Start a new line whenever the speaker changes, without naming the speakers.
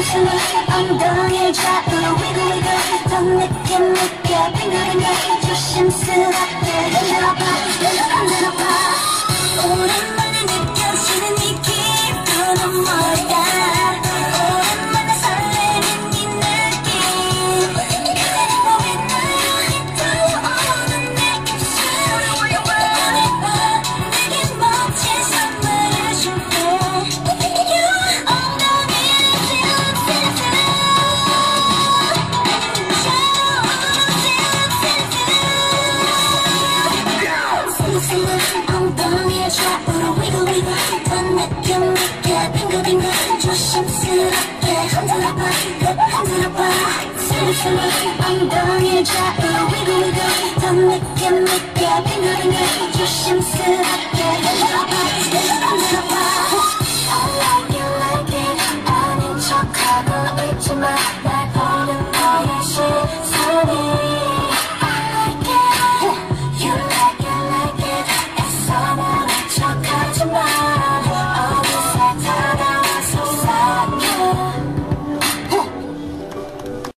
슬슬 엉덩이를 좌우로 wiggle wiggle 던 느낌 있게 빙글빙글 조심스럽게 흔들어봐 흔들어봐 오랜만에 푹신푹신한 엉덩이에 좌우로 위글위글 했던 느낌 있게 빙글빙글 조심스럽게 흔들어봐 흔들어봐. 슬슬이 엉덩이에 좌우로 위글위글 했던 느낌 있게 빙글빙글 조심스럽게 흔들어봐.